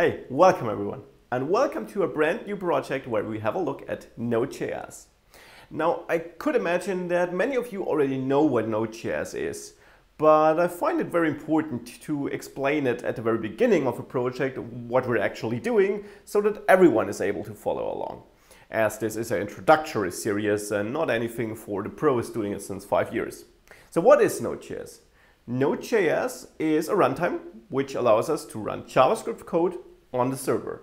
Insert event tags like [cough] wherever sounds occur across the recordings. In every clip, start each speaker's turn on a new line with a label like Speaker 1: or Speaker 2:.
Speaker 1: Hey, welcome everyone, and welcome to a brand new project where we have a look at Node.js. Now, I could imagine that many of you already know what Node.js is, but I find it very important to explain it at the very beginning of a project what we're actually doing so that everyone is able to follow along. As this is an introductory series and not anything for the pros doing it since five years. So what is Node.js? Node.js is a runtime which allows us to run JavaScript code on the server.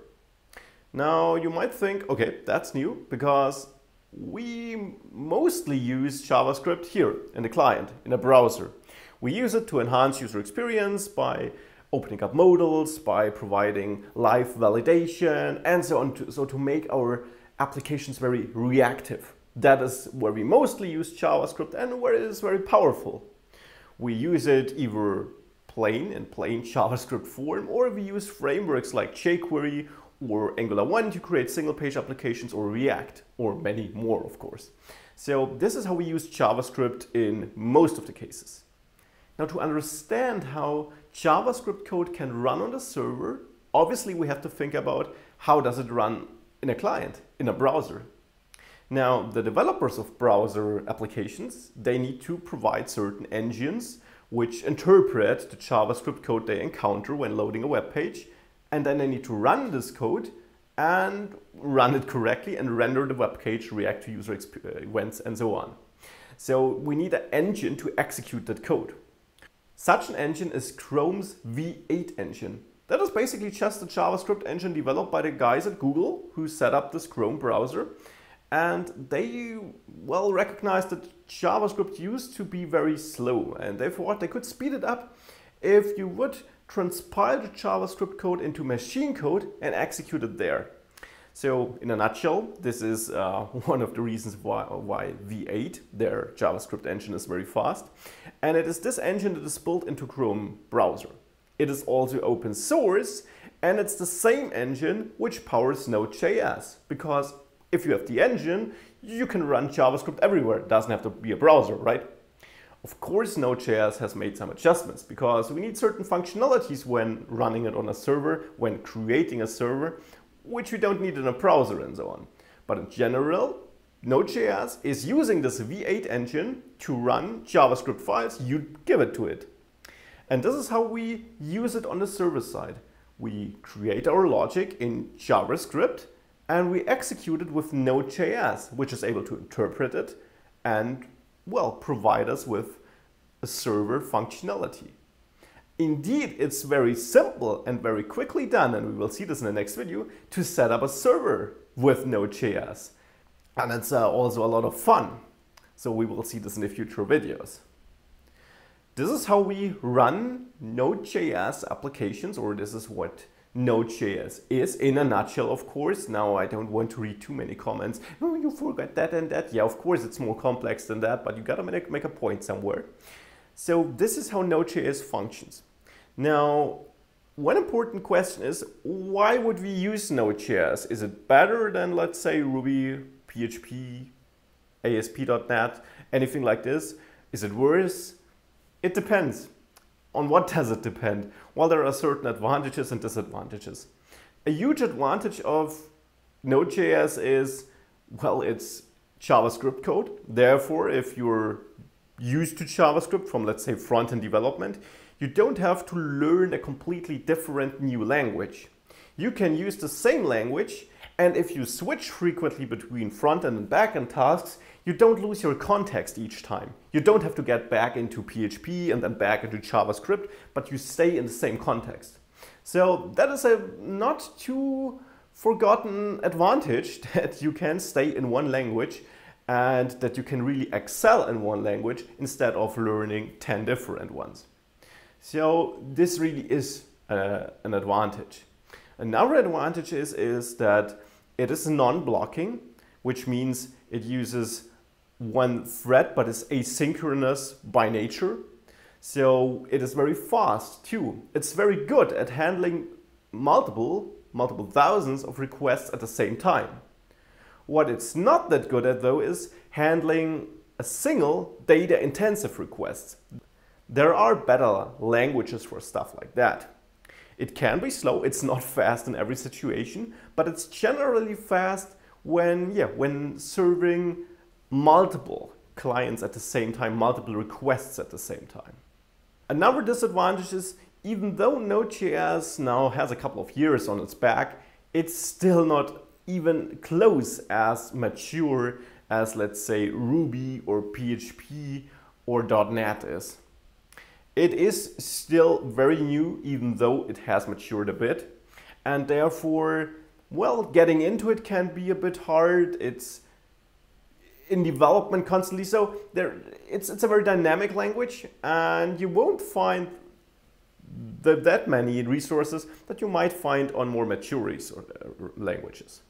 Speaker 1: Now you might think, okay, that's new because we mostly use JavaScript here in the client, in a browser. We use it to enhance user experience by opening up modals, by providing live validation, and so on, to, so to make our applications very reactive. That is where we mostly use JavaScript and where it is very powerful. We use it either plain in plain JavaScript form, or we use frameworks like jQuery or Angular 1 to create single page applications or React, or many more, of course. So this is how we use JavaScript in most of the cases. Now to understand how JavaScript code can run on the server, obviously we have to think about how does it run in a client, in a browser. Now, the developers of browser applications, they need to provide certain engines which interpret the JavaScript code they encounter when loading a web page. And then they need to run this code and run it correctly and render the web page, react to user uh, events, and so on. So we need an engine to execute that code. Such an engine is Chrome's V8 engine. That is basically just a JavaScript engine developed by the guys at Google who set up this Chrome browser and they well recognized that JavaScript used to be very slow and they thought they could speed it up if you would transpile the JavaScript code into machine code and execute it there. So in a nutshell, this is uh, [laughs] one of the reasons why, why V8, their JavaScript engine, is very fast. And it is this engine that is built into Chrome browser. It is also open source and it's the same engine which powers Node.js because if you have the engine, you can run JavaScript everywhere. It doesn't have to be a browser, right? Of course, Node.js has made some adjustments because we need certain functionalities when running it on a server, when creating a server, which we don't need in a browser and so on. But in general, Node.js is using this V8 engine to run JavaScript files you give it to it. And this is how we use it on the server side. We create our logic in JavaScript and we execute it with Node.js, which is able to interpret it and, well, provide us with a server functionality. Indeed, it's very simple and very quickly done, and we will see this in the next video, to set up a server with Node.js. And it's uh, also a lot of fun. So we will see this in the future videos. This is how we run Node.js applications, or this is what Node.js is in a nutshell, of course. Now, I don't want to read too many comments. Oh, you forgot that and that. Yeah, of course, it's more complex than that, but you gotta make, make a point somewhere. So this is how Node.js functions. Now, one important question is, why would we use Node.js? Is it better than, let's say, Ruby, PHP, ASP.NET, anything like this? Is it worse? It depends on what does it depend? Well, there are certain advantages and disadvantages. A huge advantage of Node.js is, well, it's JavaScript code. Therefore, if you're used to JavaScript from, let's say, front-end development, you don't have to learn a completely different new language. You can use the same language, and if you switch frequently between front-end and back-end tasks, you don't lose your context each time. You don't have to get back into PHP and then back into JavaScript, but you stay in the same context. So that is a not too forgotten advantage [laughs] that you can stay in one language and that you can really excel in one language instead of learning 10 different ones. So this really is uh, an advantage. Another advantage is, is that it is non-blocking, which means it uses one thread, but it's asynchronous by nature. So it is very fast too. It's very good at handling multiple, multiple thousands of requests at the same time. What it's not that good at though is handling a single data intensive request. There are better languages for stuff like that. It can be slow, it's not [laughs] fast in every situation, but it's generally fast when, yeah, when serving multiple clients at the same time, multiple requests at the same time. Another disadvantage is even though Node.js now has a couple of years on its back, it's still not even close as mature as let's say Ruby or PHP or .NET is. It is still very new even though it has matured a bit and therefore well getting into it can be a bit hard. It's in development constantly so there it's it's a very dynamic language and you won't find the, that many resources that you might find on more mature uh, languages.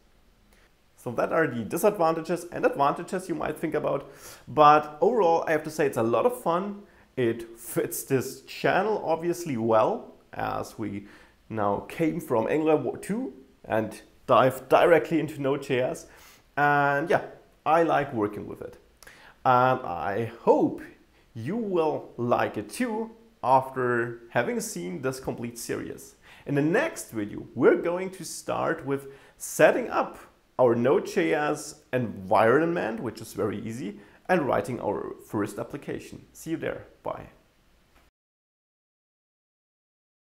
Speaker 1: So that are the disadvantages and advantages you might think about. But overall, I have to say it's a lot of fun. It fits this channel obviously well as we now came from Angular 2 and dive directly into Node.js. And yeah, I like working with it. And I hope you will like it too after having seen this complete series. In the next video, we're going to start with setting up our Node.js environment, which is very easy, and writing our first application. See you there. Bye.